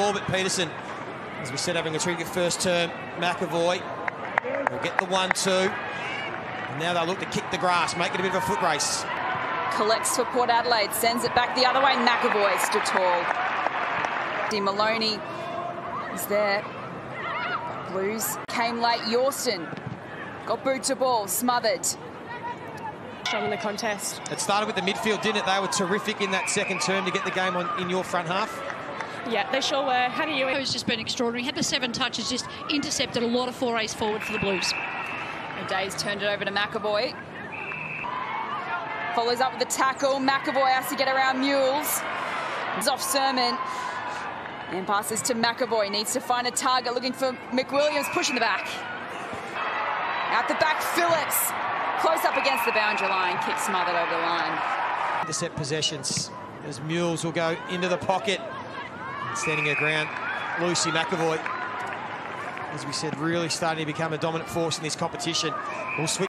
ball, but Peterson, as we said, having a terrific first term. McEvoy will get the one-two. And now they'll look to kick the grass, make it a bit of a foot race. Collects for Port Adelaide, sends it back the other way. McEvoy stood tall. D. Maloney is there. Blues came late. Yorston got boot to ball, smothered. Strong in the contest. It started with the midfield, didn't it? They were terrific in that second term to get the game on in your front half. Yeah, they sure were. How do you? Who's just been extraordinary. Had the seven touches, just intercepted a lot of forays forward for the Blues. O'Day's turned it over to McEvoy. Follows up with the tackle. McEvoy has to get around Mules. It's off Surman. And passes to McEvoy. Needs to find a target. Looking for McWilliams. Pushing the back. Out the back, Phillips. Close up against the boundary line. Kick smothered over the line. Intercept possessions as Mules will go into the pocket. Standing her ground, Lucy McEvoy. As we said, really starting to become a dominant force in this competition. We'll switch.